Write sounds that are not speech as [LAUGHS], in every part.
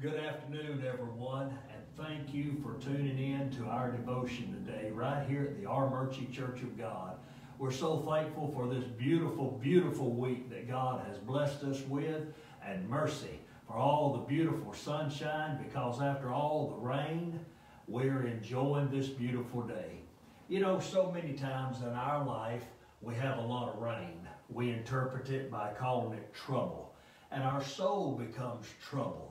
Good afternoon, everyone, and thank you for tuning in to our devotion today, right here at the Armuchee Church of God. We're so thankful for this beautiful, beautiful week that God has blessed us with, and mercy for all the beautiful sunshine, because after all the rain, we're enjoying this beautiful day. You know, so many times in our life, we have a lot of rain. We interpret it by calling it trouble, and our soul becomes troubled.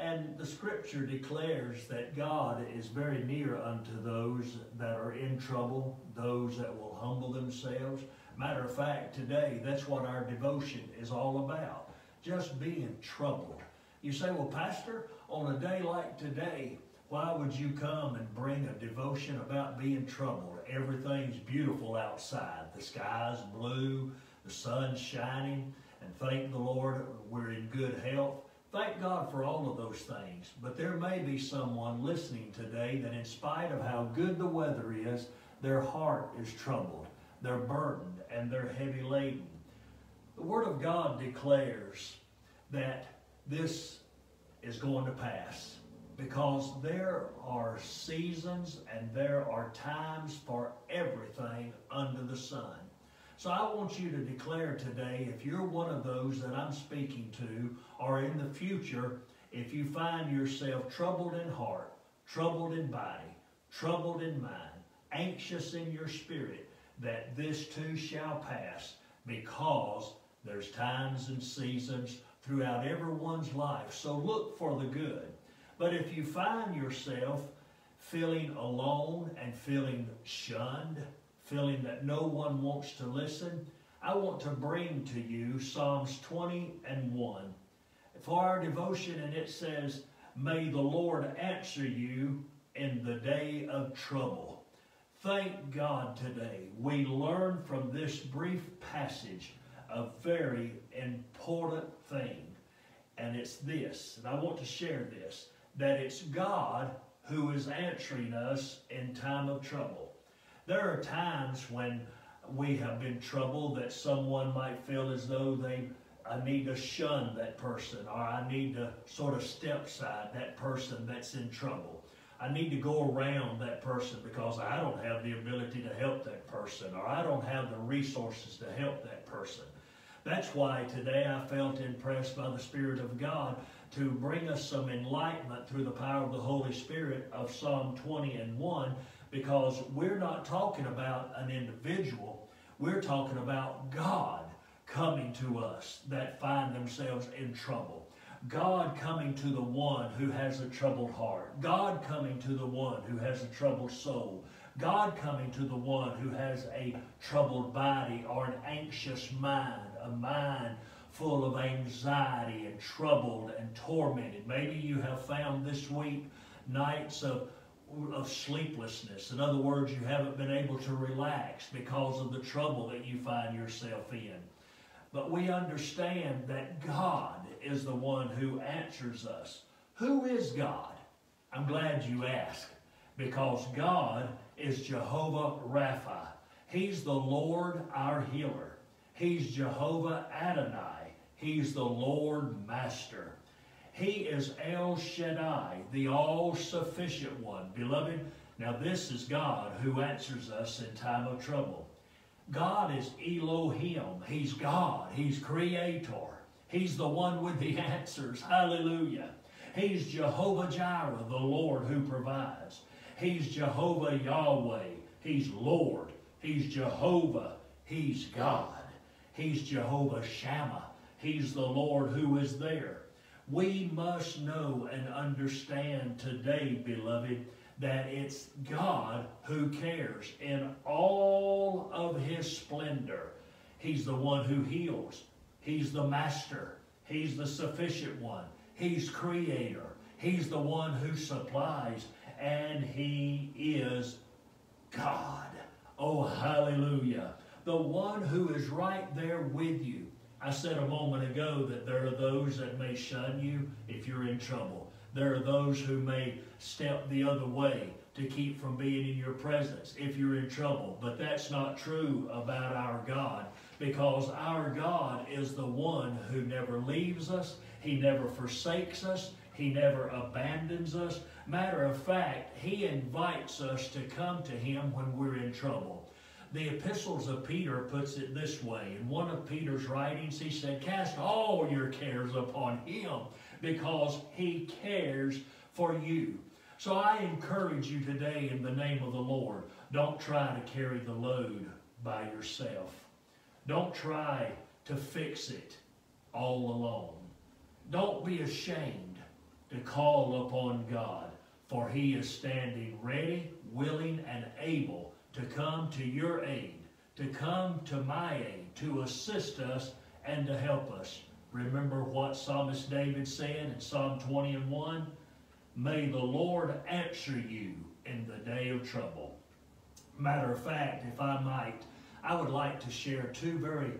And the scripture declares that God is very near unto those that are in trouble, those that will humble themselves. Matter of fact, today, that's what our devotion is all about. Just being troubled. You say, well, Pastor, on a day like today, why would you come and bring a devotion about being troubled? Everything's beautiful outside. The sky's blue, the sun's shining, and thank the Lord we're in good health. Thank God for all of those things, but there may be someone listening today that in spite of how good the weather is, their heart is troubled, they're burdened, and they're heavy laden. The Word of God declares that this is going to pass because there are seasons and there are times for everything under the sun. So I want you to declare today, if you're one of those that I'm speaking to, or in the future, if you find yourself troubled in heart, troubled in body, troubled in mind, anxious in your spirit, that this too shall pass because there's times and seasons throughout everyone's life. So look for the good. But if you find yourself feeling alone and feeling shunned, feeling that no one wants to listen, I want to bring to you Psalms 20 and 1. For our devotion, and it says, May the Lord answer you in the day of trouble. Thank God today we learn from this brief passage a very important thing. And it's this, and I want to share this, that it's God who is answering us in time of trouble. There are times when we have been troubled that someone might feel as though they I need to shun that person or I need to sort of step side that person that's in trouble. I need to go around that person because I don't have the ability to help that person or I don't have the resources to help that person. That's why today I felt impressed by the Spirit of God to bring us some enlightenment through the power of the Holy Spirit of Psalm 20 and 1 because we're not talking about an individual. We're talking about God coming to us that find themselves in trouble. God coming to the one who has a troubled heart. God coming to the one who has a troubled soul. God coming to the one who has a troubled body or an anxious mind, a mind full of anxiety and troubled and tormented. Maybe you have found this week nights of of sleeplessness. In other words, you haven't been able to relax because of the trouble that you find yourself in. But we understand that God is the one who answers us. Who is God? I'm glad you asked because God is Jehovah Rapha. He's the Lord our healer. He's Jehovah Adonai. He's the Lord Master. He is El Shaddai, the all-sufficient one. Beloved, now this is God who answers us in time of trouble. God is Elohim. He's God. He's creator. He's the one with the [LAUGHS] answers. Hallelujah. He's Jehovah Jireh, the Lord who provides. He's Jehovah Yahweh. He's Lord. He's Jehovah. He's God. He's Jehovah Shammah. He's the Lord who is there. We must know and understand today, beloved, that it's God who cares in all of His splendor. He's the one who heals. He's the master. He's the sufficient one. He's creator. He's the one who supplies. And He is God. Oh, hallelujah. The one who is right there with you. I said a moment ago that there are those that may shun you if you're in trouble. There are those who may step the other way to keep from being in your presence if you're in trouble. But that's not true about our God because our God is the one who never leaves us. He never forsakes us. He never abandons us. Matter of fact, He invites us to come to Him when we're in trouble. The epistles of Peter puts it this way. In one of Peter's writings, he said, Cast all your cares upon Him because He cares for you. So I encourage you today in the name of the Lord, don't try to carry the load by yourself. Don't try to fix it all alone. Don't be ashamed to call upon God, for he is standing ready, willing, and able to come to your aid, to come to my aid, to assist us and to help us. Remember what Psalmist David said in Psalm 20 and 1? May the Lord answer you in the day of trouble. Matter of fact, if I might, I would like to share two very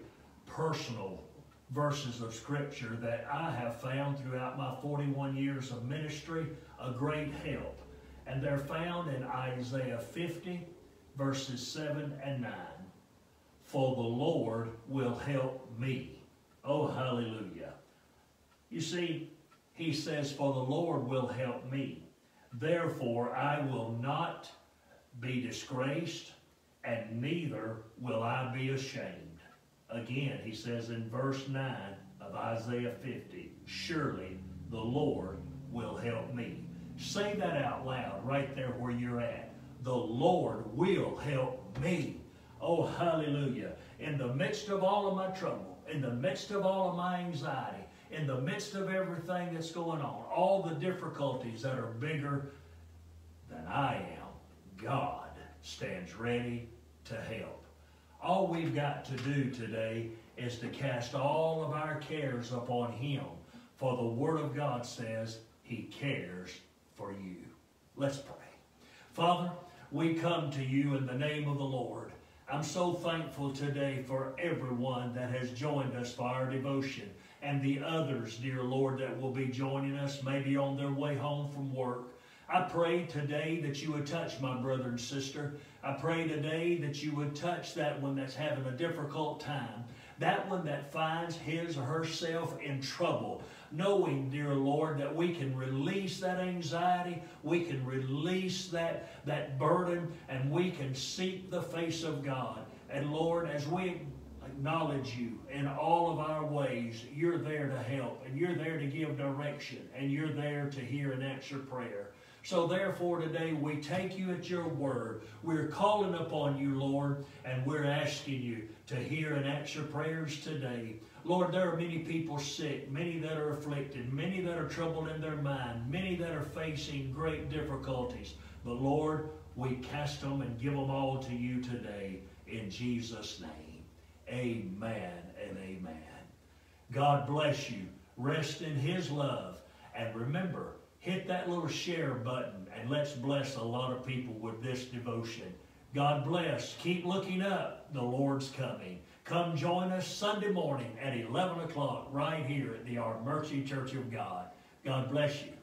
personal verses of Scripture that I have found throughout my 41 years of ministry a great help. And they're found in Isaiah 50, verses 7 and 9. For the Lord will help me. Oh, hallelujah. You see, he says, For the Lord will help me. Therefore, I will not be disgraced, and neither will I be ashamed. Again, he says in verse 9 of Isaiah 50, Surely the Lord will help me. Say that out loud right there where you're at. The Lord will help me. Oh, hallelujah. In the midst of all of my trouble, in the midst of all of my anxiety, in the midst of everything that's going on, all the difficulties that are bigger than I am, God stands ready to help. All we've got to do today is to cast all of our cares upon Him, for the Word of God says He cares for you. Let's pray. Father, we come to you in the name of the Lord. I'm so thankful today for everyone that has joined us for our devotion and the others, dear Lord, that will be joining us maybe on their way home from work. I pray today that you would touch my brother and sister. I pray today that you would touch that one that's having a difficult time. That one that finds his or herself in trouble. Knowing, dear Lord, that we can release that anxiety, we can release that, that burden, and we can seek the face of God. And Lord, as we acknowledge you in all of our ways, you're there to help, and you're there to give direction, and you're there to hear and answer prayer. So therefore today we take you at your word. We're calling upon you, Lord, and we're asking you to hear and answer prayers today. Lord, there are many people sick, many that are afflicted, many that are troubled in their mind, many that are facing great difficulties. But Lord, we cast them and give them all to you today in Jesus' name. Amen and amen. God bless you. Rest in his love. And remember, hit that little share button and let's bless a lot of people with this devotion. God bless. Keep looking up. The Lord's coming. Come join us Sunday morning at 11 o'clock right here at the Armuchee Church of God. God bless you.